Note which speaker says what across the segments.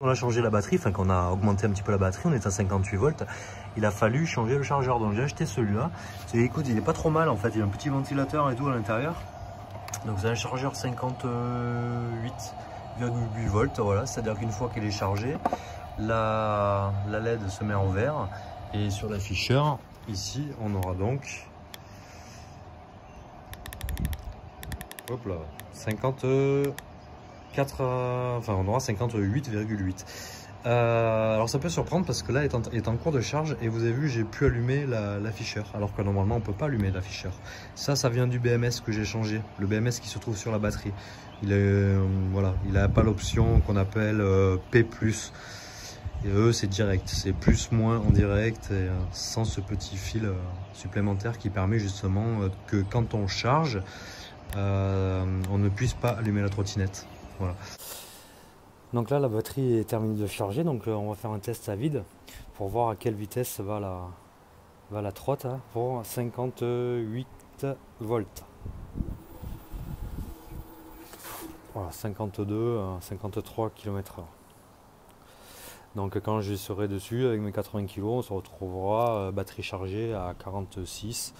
Speaker 1: On a changé la batterie, enfin qu'on a augmenté un petit peu la batterie, on est à 58 volts. Il a fallu changer le chargeur, donc j'ai acheté celui-là. Écoute, il est pas trop mal en fait, il y a un petit ventilateur et tout à l'intérieur. Donc c'est un chargeur 58,8 volts, voilà, c'est-à-dire qu'une fois qu'il est chargé, la, LED se met en vert et sur l'afficheur, ici, on aura donc hop là, 54, enfin on aura 58,8. Euh, alors ça peut surprendre parce que là est en, est en, cours de charge et vous avez vu j'ai pu allumer l'afficheur la, alors que normalement on peut pas allumer l'afficheur. Ça ça vient du BMS que j'ai changé, le BMS qui se trouve sur la batterie. Il est euh, voilà, il a pas l'option qu'on appelle euh, P+. Et eux c'est direct, c'est plus moins en direct et, sans ce petit fil supplémentaire qui permet justement que quand on charge on ne puisse pas allumer la trottinette. Donc là, la batterie est terminée de charger, donc on va faire un test à vide pour voir à quelle vitesse va la, va la trotte hein, pour 58 volts. Voilà, 52, 53 km/h. Donc quand je serai dessus avec mes 80 kg, on se retrouvera batterie chargée à 46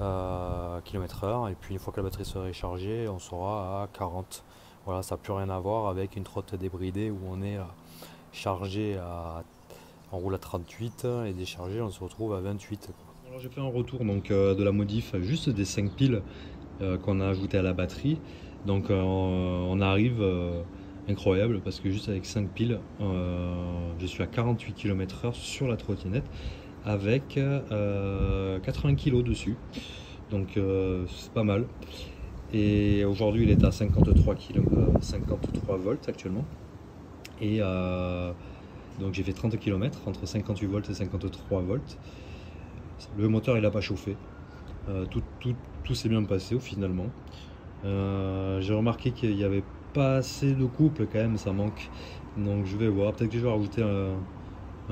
Speaker 1: euh, km/h. Et puis une fois que la batterie sera chargée, on sera à 40 voilà, ça n'a plus rien à voir avec une trotte débridée où on est chargé à. On roule à 38 et déchargé, on se retrouve à 28. Alors j'ai fait un retour donc, euh, de la modif juste des 5 piles euh, qu'on a ajoutées à la batterie. Donc euh, on arrive incroyable parce que juste avec 5 piles, je suis à 48 km/h sur la trottinette avec 80 kg dessus. Donc c'est pas mal. Et aujourd'hui, il est à 53, km, 53 volts actuellement. Et euh, donc j'ai fait 30 km entre 58 volts et 53 volts. Le moteur, il n'a pas chauffé. Euh, tout, tout, tout s'est bien passé finalement. Euh, j'ai remarqué qu'il n'y avait pas assez de couple quand même, ça manque. Donc je vais voir. Peut-être que je vais rajouter un,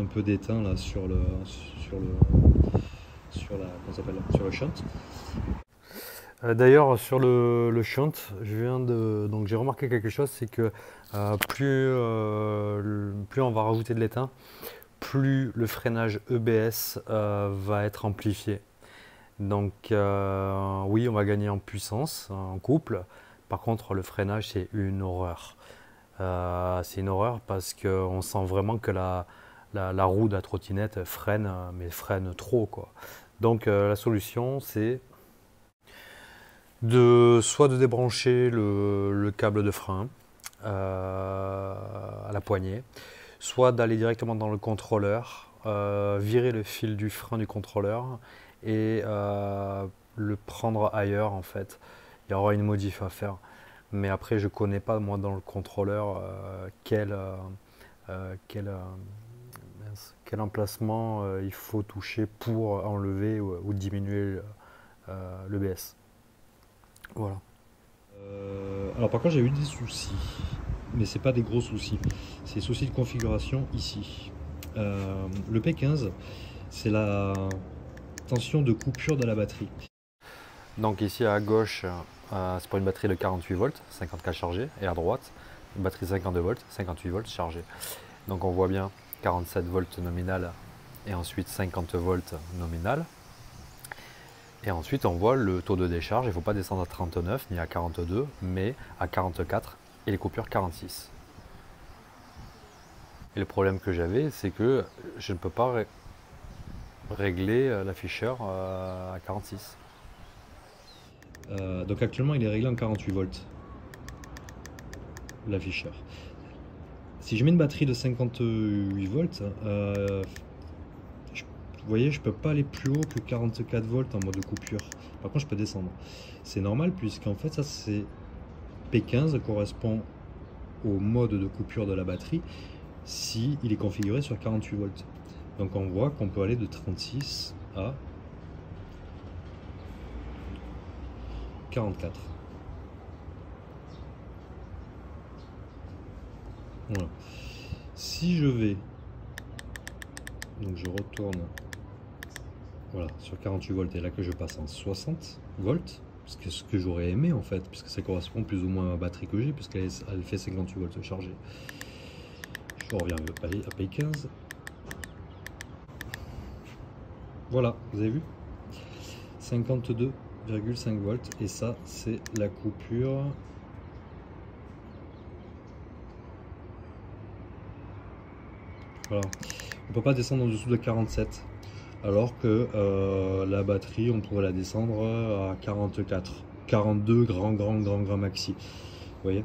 Speaker 1: un peu d'étain là sur le sur le sur la sur le shunt. D'ailleurs, sur le, shunt, j'ai remarqué quelque chose, c'est que euh, plus, euh, plus on va rajouter de l'étain, plus le freinage EBS euh, va être amplifié. Donc oui, on va gagner en puissance, en couple. Par contre, le freinage, c'est une horreur. c'est une horreur parce qu'on sent vraiment que la, roue de la trottinette freine, mais freine trop. Donc la solution, c'est de soit de débrancher le, câble de frein euh, à la poignée, soit d'aller directement dans le contrôleur, euh, virer le fil du frein du contrôleur et euh, le prendre ailleurs en fait. Il y aura une modif à faire. Mais après, je ne connais pas moi dans le contrôleur quel, emplacement il faut toucher pour enlever ou, ou diminuer le BS. Voilà. Euh, alors par contre j'ai eu des soucis, mais c'est pas des gros soucis. C'est des soucis de configuration ici. Euh, le P15, c'est la tension de coupure de la batterie. Donc ici à gauche, euh, c'est pour une batterie de 48 volts, 54 chargé, et à droite, une batterie 52 volts, 58 volts chargé. Donc on voit bien 47 volts nominal et ensuite 50 volts nominal. Et ensuite, on voit le taux de décharge. Il ne faut pas descendre à 39 ni à 42, mais à 44 et les coupures 46. Et le problème que j'avais, c'est que je ne peux pas régler euh, l'afficheur euh, à 46. Euh, donc actuellement, il est réglé en 48 volts, l'afficheur. Si je mets une batterie de 58 volts, vous voyez, je peux pas aller plus haut que 44 volts en mode coupure. Par contre, je peux descendre. C'est normal puisqu'en fait, ça c'est P15 correspond au mode de coupure de la batterie si il est configuré sur 48 volts. Donc on voit qu'on peut aller de 36 à 44. Voilà. Si je vais, donc je retourne voilà, sur 48 volts, et là que je passe en 60 volts, ce que, ce que j'aurais aimé en fait, puisque ça correspond plus ou moins à la batterie que j'ai, puisqu'elle elle fait 58 volts chargée. Je reviens à Pay 15. Voilà, vous avez vu? 52,5 volts. Et ça, c'est la coupure. Voilà. On ne peut pas descendre en dessous de 47. Alors que euh, la batterie, on pourrait la descendre à 44. 42 grand, grand, grand, grand maxi. Vous voyez?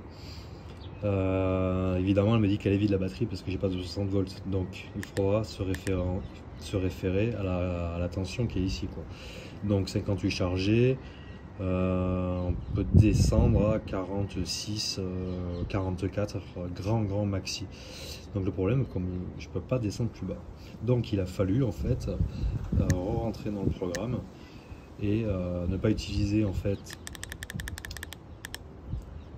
Speaker 1: Euh, évidemment, elle me dit qu'elle est vide la batterie parce que j'ai pas de 60 volts. Donc, il faudra se référer, à, la, tension qui est ici. Donc, 58 chargés. Euh, on peut descendre à 46, 44, euh, grand, grand maxi. Donc, le problème, comme je peux pas descendre plus bas. Donc, il a fallu en fait rentrer dans le programme et ne pas utiliser en fait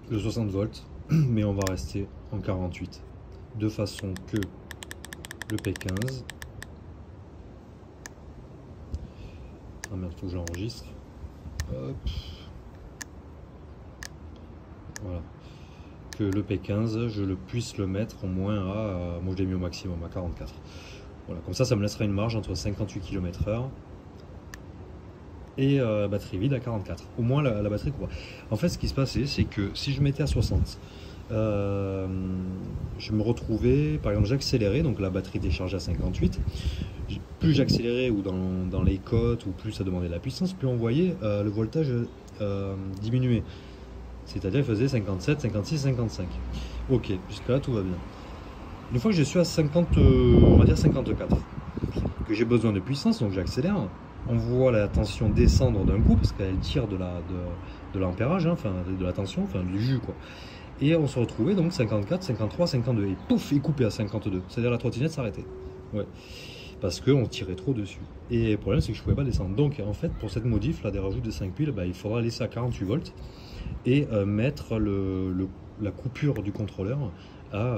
Speaker 1: le 60 volts mais on va rester en 48 de façon que le P15 ah merde que j'enregistre voilà que le P15 je le puisse le mettre au moins à moi je l'ai mis au maximum à 44 voilà comme ça ça me laissera une marge entre 58 km heure et euh, batterie vide à 44. Au moins la, batterie quoi. En fait, ce qui se passait, c'est que si je mettais à 60, euh, je me retrouvais, par exemple, j'accélérais, donc la batterie déchargeait à 58. Plus j'accélérais ou dans, les côtes, ou plus ça demandait de la puissance, plus on voyait euh, le voltage diminuer. C'est-à-dire, faisait 57, 56, 55. Ok, jusqu'à là, tout va bien. Une fois que je suis à 50, on va dire 54, que j'ai besoin de puissance, donc j'accélère, on voit la tension descendre d'un coup parce qu'elle tire de la de, l'ampérage, hein, enfin de la tension, enfin du jus quoi. Et on se retrouvait donc 54, 53, 52 et pouf, il coupé à 52. C'est-à-dire la trottinette s'arrêtait. Parce qu'on tirait trop dessus. Et le problème c'est que je pouvais pas descendre. Donc en fait pour cette modif là des rajouts de 5 piles, bah, il faudra laisser à 48 volts et euh, mettre la coupure du contrôleur à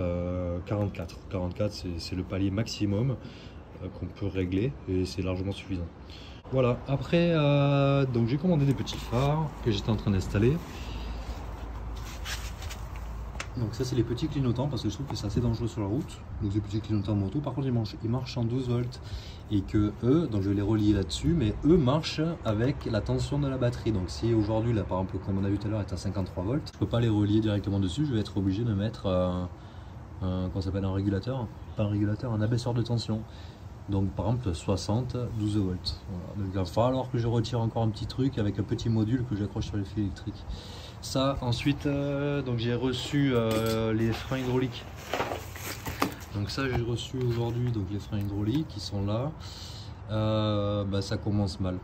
Speaker 1: 44. Euh, 44 c'est le palier maximum euh, qu'on peut régler et c'est largement suffisant. Voilà, après, donc j'ai commandé des petits phares que j'étais en train d'installer. Donc ça c'est les petits clignotants parce que je trouve que c'est assez dangereux sur la route. Donc les petits clignotants moto, par contre ils marchent, en 12 volts et que eux, donc je vais les relier là-dessus, mais eux marchent avec la tension de la batterie. Donc si aujourd'hui là par exemple comme on a vu tout à l'heure est à 53 volts, je peux pas les relier directement dessus, je vais être obligé de mettre euh, un, s'appelle un régulateur, pas un régulateur, un abaisseur de tension. Donc par exemple 60, 12 volts. Donc il va falloir que je retire encore un petit truc avec un petit module que j'accroche sur les fils électriques. Ça ensuite, euh, donc j'ai reçu euh, les freins hydrauliques. Donc ça j'ai reçu aujourd'hui donc les freins hydrauliques qui sont là. Euh, bah, ça commence mal.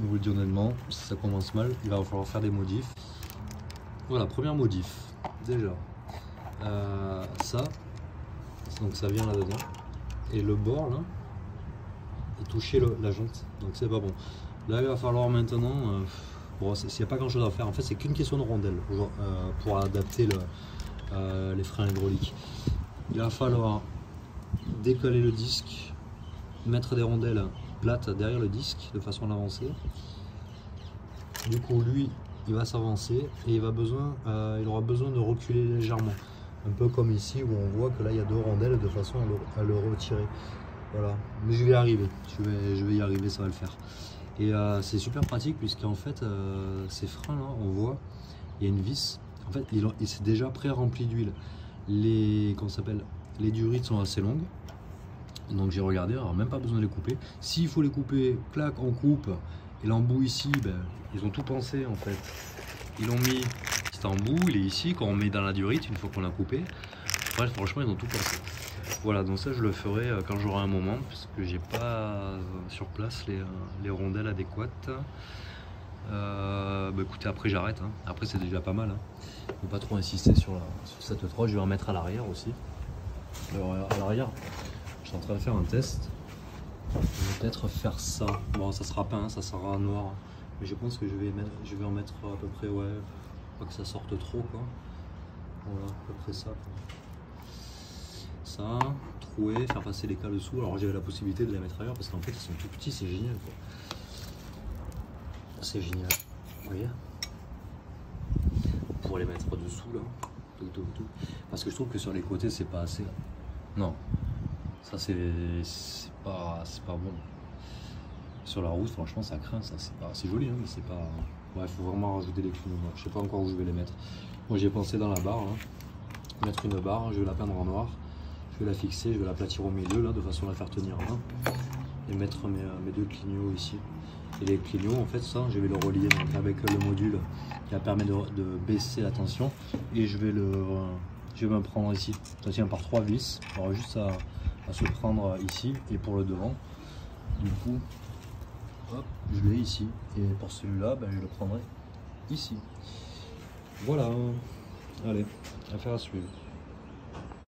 Speaker 1: Je vous le dis honnêtement, si ça commence mal, il va falloir faire des modifs. Voilà, première modif. Déjà. ça. Donc ça vient là-dedans. Et le bord là, toucher la jante. Donc c'est pas bon. Là, il va falloir maintenant. Euh, bon, s'il n'y a pas grand chose à faire, en fait, c'est qu'une question de rondelle pour, euh, adapter le, euh, les freins hydrauliques. Il va falloir décoller le disque, mettre des rondelles plates derrière le disque de façon à l'avancer. Du coup, lui, il va s'avancer et il, va besoin, il aura besoin de reculer légèrement. Un peu comme ici où on voit que là il y a deux rondelles de façon à le retirer. Voilà, mais je vais y arriver, je vais y arriver, ça va le faire. Et euh, c'est super pratique puisqu'en fait, euh, ces freins là, on voit, il y a une vis. En fait, il, c'est déjà pré-rempli d'huile. Les, comment s'appelle? Les durites sont assez longues. Donc j'ai regardé, alors même pas besoin de les couper. S'il faut les couper, clac, on coupe. Et l'embout ici, ben, ils ont tout pensé en fait. Ils l'ont mis, cet embout, il est ici, quand on met dans la durite, une fois qu'on l'a coupé. Franchement, ils ont tout pensé. Voilà, donc ça je le ferai euh, quand j'aurai un moment, parce que j'ai pas euh, sur place les, euh, rondelles adéquates. bah écoutez, après j'arrête. Hein. Après c'est déjà pas mal. Hein. Ne pas trop insister sur, cette 3. Je vais en mettre à l'arrière aussi. À l'arrière, je suis en train de faire un test. Je vais peut-être faire ça. Bon, ça sera peint, ça sera noir. Mais je pense que je vais, mettre, je vais en mettre à peu près, ouais, pas que ça sorte trop quoi. Voilà, à peu près ça trouer, faire passer les cales dessous. Alors j'avais la possibilité de les mettre ailleurs parce qu'en fait ils sont tout petits, c'est génial. C'est génial. Vous voyez pourrait les mettre dessous là. Tout, tout, tout. Parce que je trouve que sur les côtés c'est pas assez. Non. Ça, c'est pas, pas bon. Sur la route, franchement, ça craint. Ça, c'est, pas, joli, hein, mais c'est pas. Ouais, il faut vraiment rajouter clignots noirs. Je sais pas encore où je vais les mettre. Moi, j'ai pensé dans la barre. Hein. Mettre une barre, je vais la peindre en noir. Vais la fixer, je vais l'aplatir au milieu, là, de façon à la faire tenir là. Et mettre mes, mes deux clignots ici. Et les clignots, en fait, ça, je vais le relier avec le module qui va permettre de, baisser la tension. Et je vais le, je vais me prendre ici. Ça tient par trois vis. Aura juste à, se prendre ici et pour le devant. Du coup, hop, je l'ai ici. Et pour celui-là, ben, je le prendrai ici. Voilà. Allez, affaire à suivre.